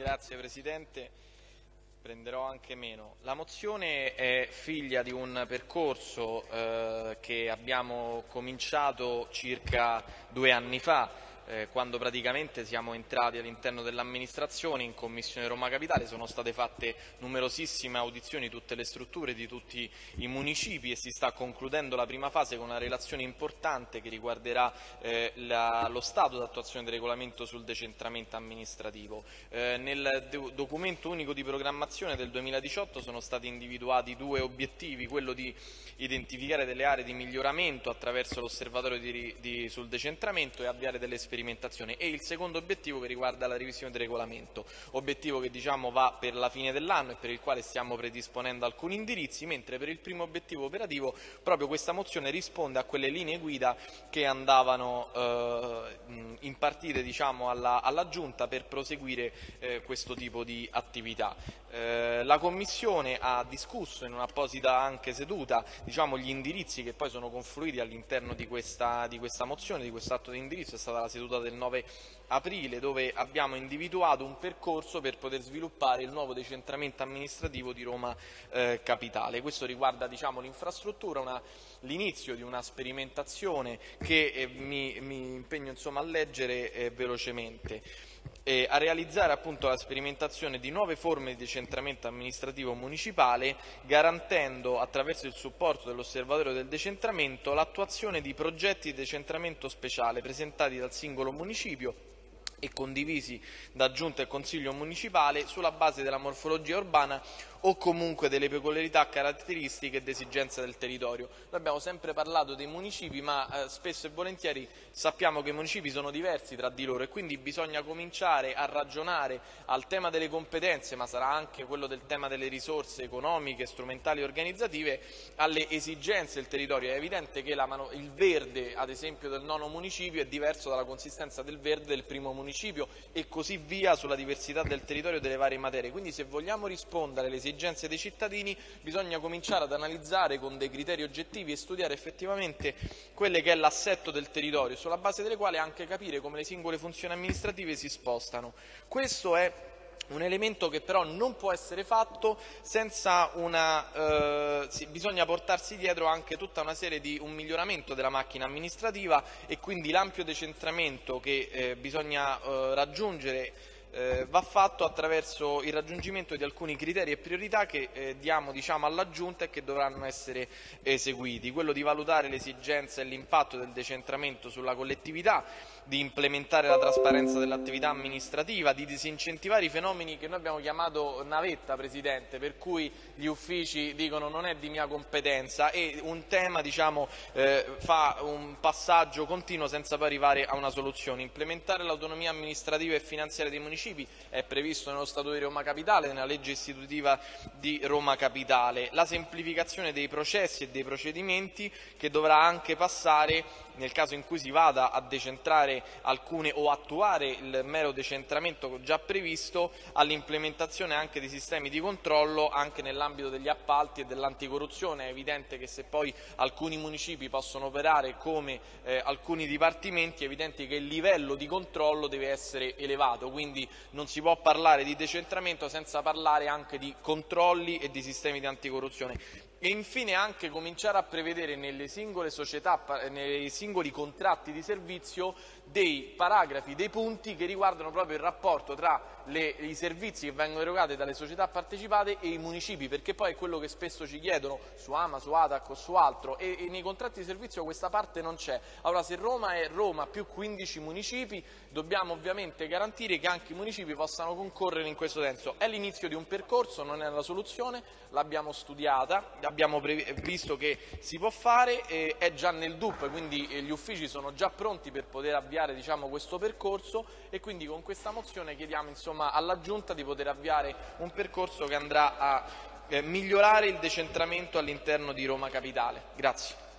Grazie Presidente, prenderò anche meno. La mozione è figlia di un percorso eh, che abbiamo cominciato circa due anni fa eh, quando praticamente siamo entrati all'interno dell'amministrazione in Commissione Roma Capitale sono state fatte numerosissime audizioni di tutte le strutture di tutti i municipi e si sta concludendo la prima fase con una relazione importante che riguarderà eh, la, lo stato d'attuazione del regolamento sul decentramento amministrativo. Eh, nel do documento unico di programmazione del 2018 sono stati individuati due obiettivi, quello di identificare delle aree di miglioramento attraverso l'osservatorio sul decentramento e avviare delle esperienze sperimentazione. E il secondo obiettivo che riguarda la revisione del regolamento, obiettivo che diciamo va per la fine dell'anno e per il quale stiamo predisponendo alcuni indirizzi, mentre per il primo obiettivo operativo proprio questa mozione risponde a quelle linee guida che andavano eh, impartite diciamo, alla, alla, Giunta per proseguire eh, questo tipo di attività. Eh, la Commissione ha discusso in un'apposita anche seduta diciamo, gli indirizzi che poi sono confluiti all'interno di di questa mozione, di questo atto di indirizzo, è stata la seduta del 9 aprile dove abbiamo individuato un percorso per poter sviluppare il nuovo decentramento amministrativo di Roma eh, Capitale. Questo riguarda diciamo, l'infrastruttura, l'inizio di una sperimentazione che eh, mi, mi, impegno insomma, a leggere eh, velocemente eh, a realizzare appunto la sperimentazione di nuove forme di decentramento amministrativo municipale, garantendo attraverso il supporto dell'osservatorio del decentramento l'attuazione di progetti di decentramento speciale presentati dal singolo municipio e condivisi da Giunta e Consiglio Municipale sulla base della morfologia urbana o comunque delle peculiarità caratteristiche ed esigenze del territorio. Noi abbiamo sempre parlato dei municipi, ma eh, spesso e volentieri sappiamo che i municipi sono diversi tra di loro e quindi bisogna cominciare a ragionare al tema delle competenze, ma sarà anche quello del tema delle risorse economiche, strumentali e organizzative, alle esigenze del territorio. È evidente che il verde, ad esempio, del nono municipio è diverso dalla consistenza del verde del primo municipio e così via sulla diversità del territorio delle varie materie. Quindi se vogliamo rispondere alle esigenze dei cittadini bisogna cominciare ad analizzare con dei criteri oggettivi e studiare effettivamente quello che è l'assetto del territorio, sulla base delle quali anche capire come le singole funzioni amministrative si spostano. Questo è un elemento che però non può essere fatto senza una... Eh, sì, bisogna portarsi dietro anche tutta una serie di un miglioramento della macchina amministrativa e quindi l'ampio decentramento che eh, bisogna eh, raggiungere eh, va fatto attraverso il raggiungimento di alcuni criteri e priorità che eh, diamo diciamo, alla Giunta e che dovranno essere eseguiti, quello di valutare l'esigenza e l'impatto del decentramento sulla collettività, di implementare la trasparenza dell'attività amministrativa, di disincentivare i fenomeni che noi abbiamo chiamato navetta, Presidente, per cui gli uffici dicono non è di mia competenza e un tema diciamo, eh, fa un passaggio continuo senza poi arrivare a una soluzione. Implementare l'autonomia amministrativa e finanziaria dei municipi è previsto nello Statuto di Roma Capitale, nella legge istitutiva di Roma Capitale. La semplificazione dei processi e dei procedimenti che dovrà anche passare nel caso in cui si vada a decentrare alcune o attuare il mero decentramento già previsto all'implementazione anche di sistemi di controllo anche nell'ambito degli appalti e dell'anticorruzione. È evidente che se poi alcuni municipi possono operare come eh, alcuni dipartimenti è evidente che il livello di controllo deve essere elevato, quindi non si può parlare di decentramento senza parlare anche di controlli e di sistemi di anticorruzione e infine anche cominciare a prevedere nelle singole società, nei singoli contratti di servizio dei paragrafi, dei punti che riguardano proprio il rapporto tra le, i servizi che vengono erogati dalle società partecipate e i municipi, perché poi è quello che spesso ci chiedono su AMA, su ATAC o su altro e, e nei contratti di servizio questa parte non c'è. Allora se Roma è Roma più 15 municipi dobbiamo ovviamente garantire che anche i municipi possano concorrere in questo senso. È l'inizio di un percorso, non è la soluzione, l'abbiamo studiata, abbiamo visto che si può fare, eh, è già nel DUP, quindi eh, gli uffici sono già pronti per poter avviare diciamo, questo percorso e quindi con questa mozione chiediamo insomma, alla Giunta di poter avviare un percorso che andrà a eh, migliorare il decentramento all'interno di Roma Capitale. Grazie.